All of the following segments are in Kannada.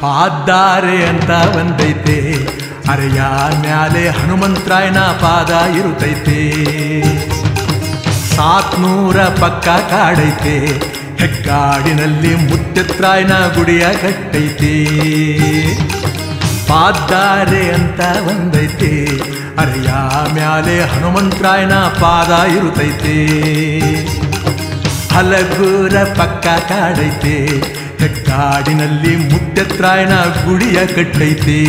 ಪಾದ್ದಾರೆ ಅಂತ ಒಂದೈತೆ. ಅರೆಯ ಮ್ಯಾಲೆ ಹನುಮಂತರಾಯನ ಪಾದ ಇರುತ್ತೈತೆ ಸಾತ್ನೂರ ಪಕ್ಕ ಕಾಡೈತೆ. ಹೆಗ್ಗಾಡಿನಲ್ಲಿ ಮುತ್ತೆತ್ರಾಯನ ಗುಡಿಯ ಕಟ್ಟೈತೆ. ಪಾದ್ದಾರೆ ಅಂತ ಒಂದೈತೆ. ಅರೆಯ ಮ್ಯಾಲೆ ಹನುಮಂತರಾಯನ ಪಾದ ಇರುತ್ತೈತೆ ಹಲಗೂರ ಪಕ್ಕ ಕಾಡೈತೆ. ಹೆಗ್ಗಾಡಿನಲ್ಲಿ ಮುತ್ತೆತ್ರಾಯನ ಗುಡಿಯ ಕಟ್ಟೈತೆ.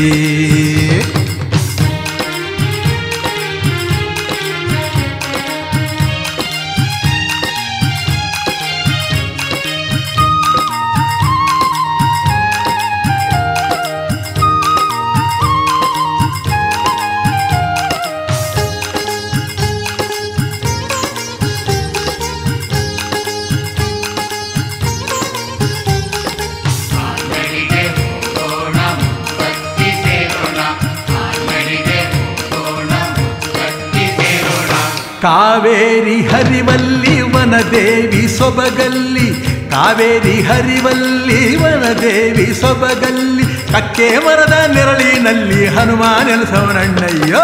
ಕಾವೇರಿ ಹರಿವಲ್ಲಿ ವನದೇವಿ ಸೊಬಗಲ್ಲಿ, ಕಾವೇರಿ ಹರಿವಲ್ಲಿ ವನದೇವಿ ಸೊಬಗಲ್ಲಿ, ಕಕ್ಕೆ ಮರದ ನೆರಳಿನಲ್ಲಿ ಹನುಮಾನನ ಸವರಣ್ಣಯ್ಯೋ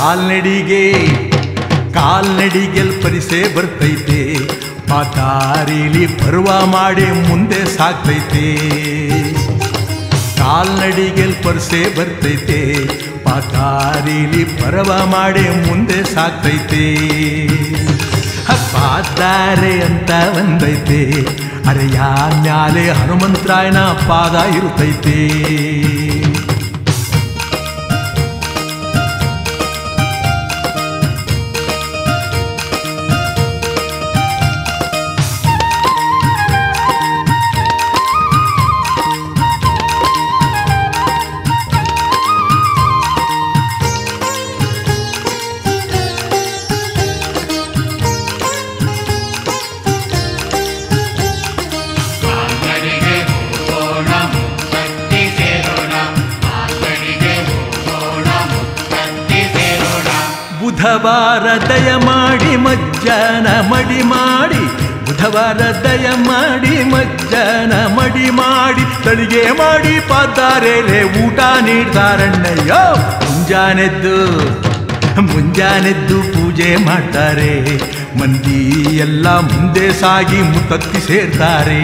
ಕಾಲ್ನಡಿಗೆ, ಕಾಲ್ನಡಿಗೆಲ್ ಪರಿಸೆ ಬರ್ತೈತೆ, ಪಾತಾರಿಲಿ ಪರ್ವ ಮಾಡಿ ಮುಂದೆ ಸಾಕ್ತೈತೆ ಕಾಲ್ನಡಿಗೆಲ್ ಪರಿಸೆ ಬರ್ತೈತೆ ಪಾತಾರಿಲಿ ಪರವ ಮಾಡಿ ಮುಂದೆ ಸಾಕ್ತೈತೆ ಪಾದ್ದಾರೆ ಅಂತ ಒಂದೈತೆ ಅರೆಯ ಮ್ಯಾಲೆ ಹನುಮಂತರಾಯನ ಪಾದ ಇರುತ್ತೈತೆ ಬುಧವಾರ ದಯ ಮಾಡಿ ಮಜ್ಜನ ಮಡಿ ಮಾಡಿ ಬುಧವಾರ ದಯ ಮಾಡಿ ಮಜ್ಜನ ಮಡಿ ಮಾಡಿ, ತಳಿಗೆ ಮಾಡಿ ಪಾದಾರೇಲೆ ಊಟ ನೀಡ್ತಾರಣ್ಣಯ್ಯೋ. ಮುಂಜಾನೆದ್ದು ಮುಂಜಾನೆದ್ದು ಪೂಜೆ ಮಾಡ್ತಾರೆ. ಮಂದಿ ಎಲ್ಲ ಮುಂದೆ ಸಾಗಿ ಮುತ್ತತ್ತಿ ಸೇರ್ತಾರೆ.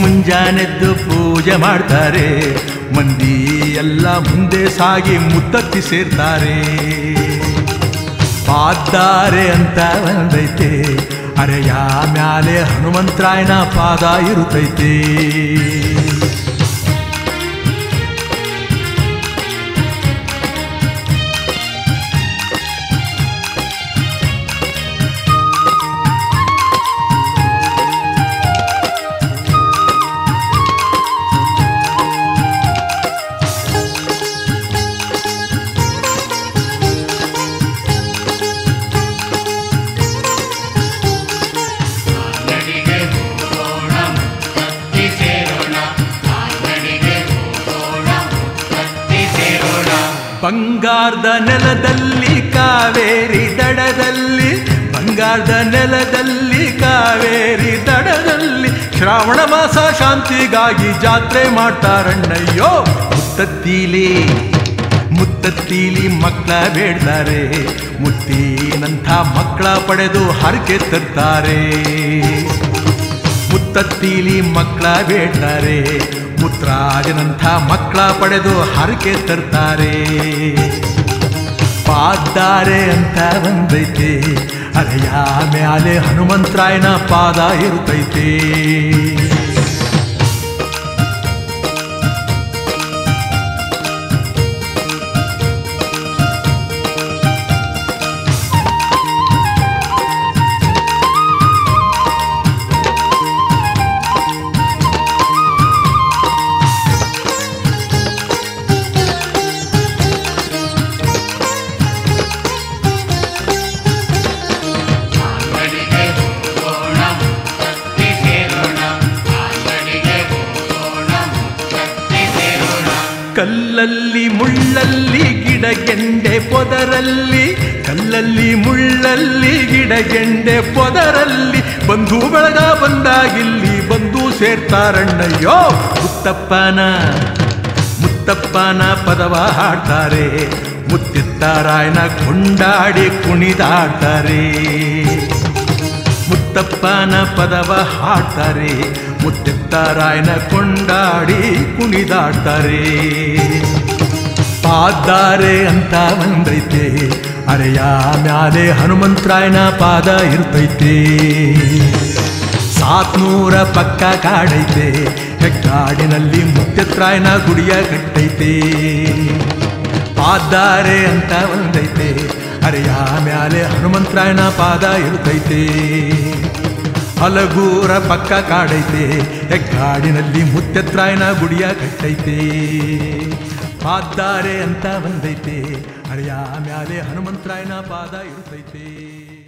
ಮುಂಜಾನೆದ್ದು ಪೂಜೆ ಮಾಡ್ತಾರೆ. ಮಂದಿ ಎಲ್ಲ ಮುಂದೆ ಸಾಗಿ ಮುತ್ತತ್ತಿ ಸೇರ್ತಾರೆ. ಪಾದ್ದಾರೆ ಅಂತ ಬಂದೈತೆ ಅರೆಯ ಮ್ಯಾಲೆ ಹನುಮಂತರಾಯನ ಪಾದ ಇರುತ್ತೈತೆ ಬಂಗಾರದ ನೆಲದಲ್ಲಿ ಕಾವೇರಿ ದಡದಲ್ಲಿ, ಬಂಗಾರದ ನೆಲದಲ್ಲಿ ಕಾವೇರಿ ದಡದಲ್ಲಿ ಶ್ರಾವಣ ಮಾಸ ಶಾಂತಿಗಾಗಿ ಜಾತ್ರೆ ಮಾಡ್ತಾರಣ್ಣಯ್ಯೋ. ಮುತ್ತತ್ತೀಲಿ ಮುತ್ತತ್ತೀಲಿ ಮಕ್ಕಳ ಬೇಡ್ತಾರೆ, ಮುತ್ತೀನಂಥ ಮಕ್ಕಳ ಪಡೆದು ಹರಕೆ ತರ್ತಾರೆ. ಮುತ್ತತ್ತೀಲಿ ಮಕ್ಕಳ ಬೇಡ್ತಾರೆ ಮುತ್ರಾಜನಂಥ ಮಕ್ಕಳ ಪಡೆದು ಹರಕೆ ತರ್ತಾರೆ. ಪಾದ್ದಾರೆ ಅಂತ ಬಂದೈತೆ ಅರೆಯ ಮ್ಯಾಲೆ ಹನುಮಂತರಾಯನ ಪಾದ ಇರುತ್ತೈತೆ. ಕಲ್ಲಲ್ಲಿ ಮುಳ್ಳಲ್ಲಿ ಗಿಡಗೆಂಡೆ ಪೊದರಲ್ಲಿ, ಕಲ್ಲಲ್ಲಿ ಮುಳ್ಳಲ್ಲಿ ಗಿಡಗೆಂಡೆ ಪೊದರಲ್ಲಿ. ಬಂಧು ಬಳಗ ಬಂದಾಗಿಲ್ಲಿ ಬಂದು ಸೇರ್ತಾರಣ್ಣಯ್ಯೋ, ಮುತ್ತಪ್ಪನ ಮುತ್ತಪ್ಪನ ಪದವ ಹಾಡ್ತಾರೆ. ಮುತ್ತಿತ್ತಾರಾಯಣ ಕೊಂಡಾಡಿ ಕುಣಿದಾಡ್ತಾರೆ. ಮುತ್ತಪ್ಪನ ಪದವ ಹಾಡ್ತಾರೆ ಮುತ್ತಿತ್ತಾರಾಯನ ಕೊಂಡಾಡಿ ಕುಣಿದಾಡ್ತಾರೆ ಪಾದ್ದಾರೆ ಅಂತ ಬಂದೈತೆ ಅರೆಯ ಮ್ಯಾಲೆ ಹನುಮಂತರಾಯನ ಪಾದ ಇರ್ತೈತೆ ಸಾತ್ನೂರ ಪಕ್ಕ ಕಾಡೈತೆ ಹೆಗ್ಗಾಡಿನಲ್ಲಿ ಮುತ್ಯತ್ರಾಯನ ಗುಡಿಯ ಕಟ್ಟೈತೆ ಪಾದ್ದಾರೆ ಅಂತ ಬಂದೈತೆ ಅರೆಯ ಮ್ಯಾಲೆ ಹನುಮಂತರಾಯನ ಪಾದ ಇರ್ತೈತೆ. ಹಲಗೂರ ಪಕ್ಕ ಕಾಡೈತೆ. ಹೆಗ್ಗಾಡಿನಲ್ಲಿ ಮುತ್ಯತ್ರಾಯನ ಗುಡಿಯ ಕಟ್ಟೈತೆ. ಪಾದ್ದಾರೆ ಅಂತ ಬಂದೈತೆ. ಅರೆಯ ಮ್ಯಾಲೆ ಹನುಮಂತರಾಯನ ಪಾದ ಇರ್ತೈತೆ.